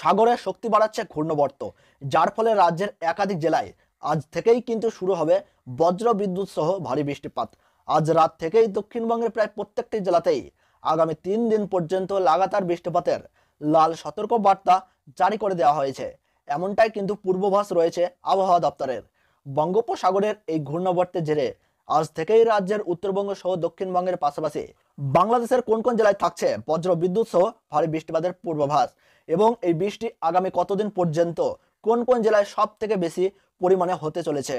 সাগরে শক্তি বাড়াচ্ছে ঘূর্ণবর্ত, যার ফলে রাজ্যের একাধিক জেলায় আজ থেকেই কিন্তু শুরু হবে বজ্র বিদ্যুৎ সহ ভারী বৃষ্টিপাত। আজ রাত থেকেই দক্ষিণবঙ্গের প্রায় প্রত্যেকটি জেলাতেই আগামী তিন দিন পর্যন্ত লাগাতার বৃষ্টিপাতের লাল সতর্ক বার্তা জারি করে দেওয়া হয়েছে। এমনটাই কিন্তু পূর্বাভাস রয়েছে আবহাওয়া দপ্তরের। বঙ্গোপসাগরের এই ঘূর্ণবর্তের জেরে আজ থেকেই রাজ্যের উত্তরবঙ্গ সহ দক্ষিণবঙ্গের পাশাপাশি বাংলাদেশের কোন কোন জেলায় থাকছে বজ্র বিদ্যুৎ সহ ভারী বৃষ্টিপাতের পূর্বাভাস? এবং এই বৃষ্টি আগামী কতদিন পর্যন্ত কোন কোন জেলায় সব থেকে বেশি পরিমাণে হতে চলেছে?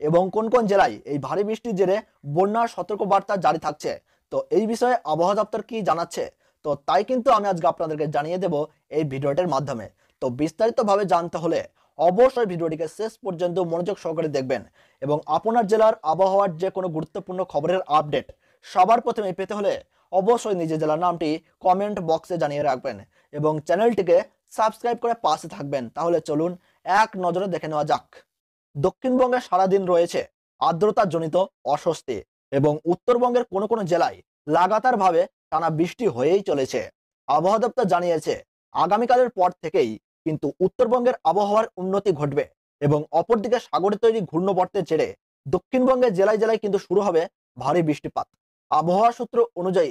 এবং কোন কোন জেলায় এই ভারী বৃষ্টির জেরে বন্যার সতর্কবার্তা জারি থাকছে? তো এই বিষয়ে আবহাওয়া দপ্তর কি জানাচ্ছে? তো তাই কিন্তু আমি আজকে আপনাদেরকে জানিয়ে দেব এই ভিডিওটির মাধ্যমে। তো বিস্তারিতভাবে জানতে হলে অবশ্যই ভিডিওটিকে শেষ পর্যন্ত মনোযোগ সহকারে দেখবেন এবং আপনার জেলার আবহাওয়ার যে কোনো গুরুত্বপূর্ণ খবরের আপডেট সবার প্রথমে পেতে হলে অবশ্যই নিজের জেলার নামটি কমেন্ট বক্সে জানিয়ে রাখবেন এবং চ্যানেলটিকে সাবস্ক্রাইব করে পাশে থাকবেন। তাহলে চলুন এক নজরে দেখে নেওয়া যাক। দক্ষিণবঙ্গে সারাদিন রয়েছে আর্দ্রতাজনিত অস্বস্তি এবং উত্তরবঙ্গের কোনো কোনো জেলায় লাগাতারভাবে টানা বৃষ্টি হয়েই চলেছে। আবহাওয়া দপ্তর জানিয়েছে, আগামীকালের পর থেকেই কিন্তু উত্তরবঙ্গের আবহাওয়ার উন্নতি ঘটবে এবং অপরদিকে সাগরে তৈরি ঘূর্ণবর্তের জেরে দক্ষিণবঙ্গের জেলায় জেলায় কিন্তু শুরু হবে ভারী বৃষ্টিপাত। আবহাওয়া সূত্র অনুযায়ী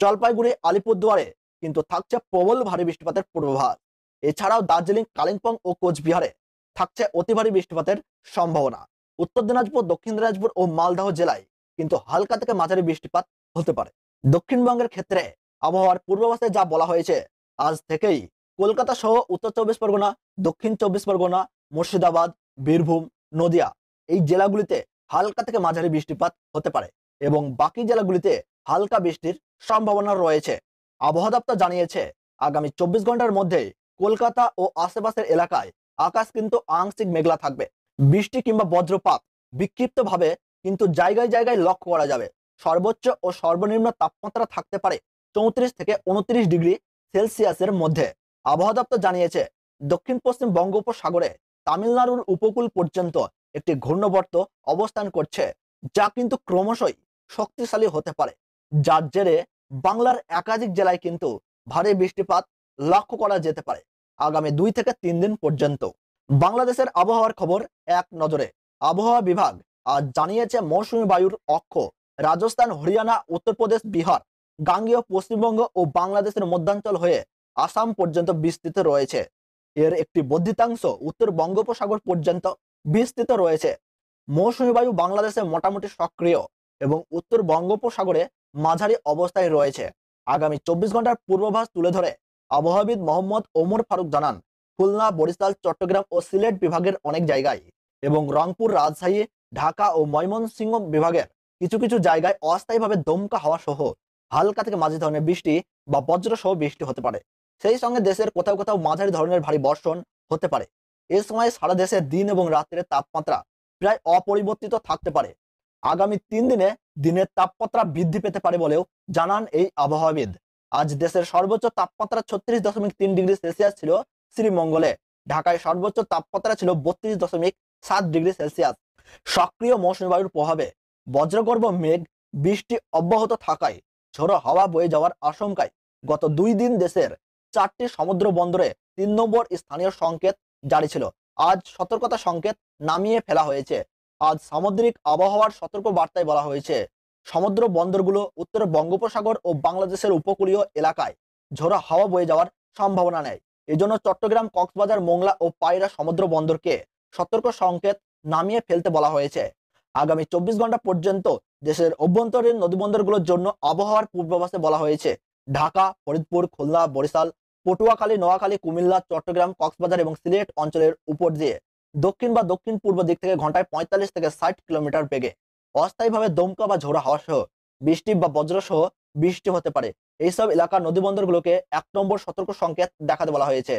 জলপাইগুড়ি, আলিপুরদুয়ারে কিন্তু থাকছে প্রবল ভারী বৃষ্টিপাতের পূর্বাভাস। এছাড়াও দার্জিলিং, কালিম্পং ও কোচবিহারে থাকছে অতি ভারী বৃষ্টিপাতের সম্ভাবনা। উত্তর দিনাজপুর, দক্ষিণ দিনাজপুর ও মালদহ জেলায় কিন্তু হালকা থেকে মাঝারি বৃষ্টিপাত হতে পারে। দক্ষিণবঙ্গের ক্ষেত্রে আবহাওয়ার পূর্বাভাসে যা বলা হয়েছে, আজ থেকেই কলকাতা সহ উত্তর চব্বিশ পরগনা, দক্ষিণ চব্বিশ পরগনা, মুর্শিদাবাদ, বীরভূম, নদিয়া। এই জেলাগুলিতে হালকা থেকে মাঝারি বৃষ্টিপাত হতে পারে এবং বাকি জেলাগুলিতে হালকা বৃষ্টির সম্ভাবনা রয়েছে। আবহাওয়া দপ্তর জানিয়েছে, আগামী চব্বিশ ঘণ্টার মধ্যে কলকাতা ও আশেপাশের এলাকায় আকাশ কিন্তু আংশিক মেঘলা থাকবে। বৃষ্টি কিংবা বজ্রপাত বিক্ষিপ্তভাবে কিন্তু জায়গায় জায়গায় লক্ষ্য করা যাবে। সর্বোচ্চ ও সর্বনিম্ন তাপমাত্রা থাকতে পারে চৌত্রিশ থেকে উনত্রিশ ডিগ্রি সেলসিয়াসের মধ্যে। আবহাওয়া দপ্তর জানিয়েছে দক্ষিণ পশ্চিম বঙ্গোপসাগরে তামিলনাড়ুর উপকূল পর্যন্ত একটি ঘূর্ণবর্ত অবস্থান করছে, যা কিন্তু ক্রমশই শক্তিশালী হতে পারে। যার জেরে বাংলার একাধিক জেলায় কিন্তু ভারী বৃষ্টিপাত লক্ষ্য করা যেতে পারে আগামী দুই থেকে তিন দিন পর্যন্ত। বাংলাদেশের আবহাওয়ার খবর এক নজরে। আবহাওয়া বিভাগ আজ জানিয়েছে, মৌসুমী বায়ুর অক্ষ রাজস্থান, হরিয়ানা, উত্তরপ্রদেশ, বিহার, গাঙ্গেয়, পশ্চিমবঙ্গ ও বাংলাদেশের মধ্যাঞ্চল হয়ে আসাম পর্যন্ত বিস্তৃত রয়েছে। এর একটি বর্ধিতাংশ উত্তর বঙ্গোপসাগর পর্যন্ত বিস্তৃত রয়েছে। মৌসুমী বায়ু বাংলাদেশে মোটামুটি সক্রিয় এবং উত্তর বঙ্গোপসাগরে মাঝারি অবস্থায় রয়েছে। আগামী চব্বিশ ঘণ্টার পূর্বাভাস তুলে ধরে আবহাওয়াবিদ মোহাম্মদ ওমর ফারুক জানান, খুলনা, বরিশাল, চট্টগ্রাম ও সিলেট বিভাগের অনেক জায়গায় এবং রংপুর, রাজশাহী, ঢাকা ও ময়মনসিংহ বিভাগের কিছু কিছু জায়গায় অস্থায়ীভাবে দমকা হাওয়া সহ হালকা থেকে মাঝে ধরনের বৃষ্টি বা বজ্র সহ বৃষ্টি হতে পারে। সেই সঙ্গে দেশের কোথাও কোথাও মাঝারি ধরনের ভারী বর্ষণ হতে পারে। এ সময় সারা দেশে দিন এবং রাত্রের তাপমাত্রা প্রায় অপরিবর্তিত থাকতে পারে। আগামী তিন দিনে দিনের তাপমাত্রা বৃদ্ধি পেতে পারে বলেও জানান এই আবহাওয়াবিদ। আজ দেশের সর্বোচ্চ তাপমাত্রা ছত্রিশ দশমিক তিন ডিগ্রি সেলসিয়াস ছিল শ্রীমঙ্গলে। ঢাকায় সর্বোচ্চ তাপমাত্রা ছিল বত্রিশ দশমিক সাত ডিগ্রি সেলসিয়াস। সক্রিয় মৌসুমী বায়ুর প্রভাবে বজ্রগর্ভ মেঘ, বৃষ্টি অব্যাহত থাকায় ঝোড়ো হাওয়া বয়ে যাওয়ার আশঙ্কায় গত দুই দিন দেশের চারটি সমুদ্র বন্দরে তিন নম্বর স্থানীয় সংকেত জারি ছিল। আজ সতর্কতা সংকেত নামিয়ে ফেলা হয়েছে। আজ সামুদ্রিক আবহাওয়ার সতর্ক বার্তায় বলা হয়েছে, সমুদ্র বন্দরগুলো উত্তর বঙ্গোপসাগর ও বাংলাদেশের উপকূলীয় এলাকায় ঝোড়ো হাওয়া বয়ে যাওয়ার সম্ভাবনা নেই এজন্য চট্টগ্রাম, কক্সবাজার, মোংলা ও পায়রা সমুদ্র বন্দরকে সতর্ক সংকেত নামিয়ে ফেলতে বলা হয়েছে। আগামী চব্বিশ ঘণ্টা পর্যন্ত দেশের অভ্যন্তরীণ নদীবন্দরগুলোর জন্য আবহাওয়ার পূর্বাভাসে বলা হয়েছে, ঢাকা, ফরিদপুর, খুলনা, বরিশাল পটুয়াখালী, নোয়াখালী, কুমিল্লা, চট্টগ্রাম, কক্সবাজার এবং সিলেট অঞ্চলের উপর দিয়ে দক্ষিণ বা দক্ষিণ পূর্ব দিক থেকে ঘন্টায় পঁয়তাল্লিশ থেকে ষাট কিলোমিটার বেগে অস্থায়ীভাবে দমকা বা ঝোড়া হওয়া সহ বৃষ্টি বা বজ্র সহ বৃষ্টি হতে পারে। এইসব এলাকার নদীবন্দরগুলোকে এক নম্বর সতর্ক সংকেত দেখাতে বলা হয়েছে।